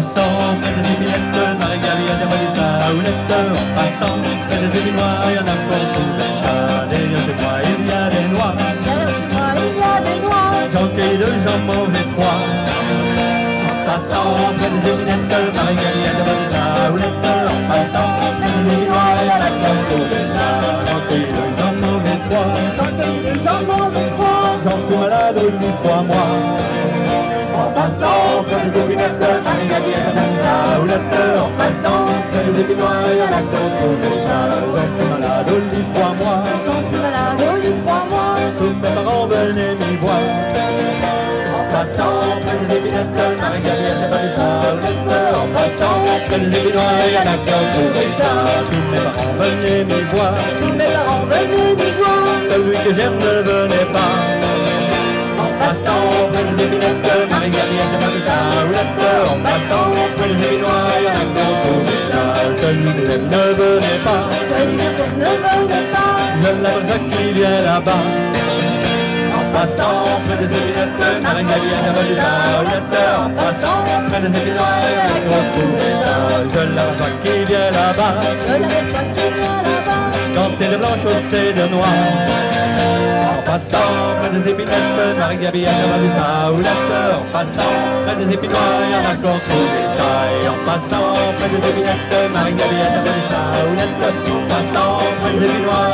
épinettes, Marie-Gabrielle, Valisa, Oulette, en passant, près des épinois, il y en a pour tout ça. Derrière chez moi, il y a des noix. Derrière chez moi, il y a des noix. J'en cueille de gens mauvais froid. En passant, près des épinettes, Marie-Gabrielle, Valisa, Oulette, en passant, près des épinois, il y en a pour tout ça. J'en cueille de gens mauvais froid. J'en cueille des gens mauvais froid. J'en suis malade depuis trois mois. En passant, des épinettes, Marie-Gabrielle, Oulette, en passant, tout ça. Malade trois mois. Malade au lit trois mois. Tous mes parents venaient m'y voir. En passant, Marie-Gabrielle, Oulette, en passant, près des épinois, il y en a qui ont trouvé ça. Tous mes parents venaient m'y voir. Tous mes parents venaient m'y voir. Celui que j'aime ne venait pas. En passant. Celui que j'aime ne venait pas. Celui que j'aime ne venait pas. Qui vient là-bas. En passant, près des en passant, près des. Je l'appelle ça qui vient là-bas. Je l'aperçois qui vient là-bas. Quand t'es de blanc chaussée de noir passant près des épinettes Marie-Gabrielle Valisa Oulette En passant près des épinois Il y en a ont trouvé ça Et en passant près des épinettes Marie-Gabrielle Valisa Oulette En passant près des épinois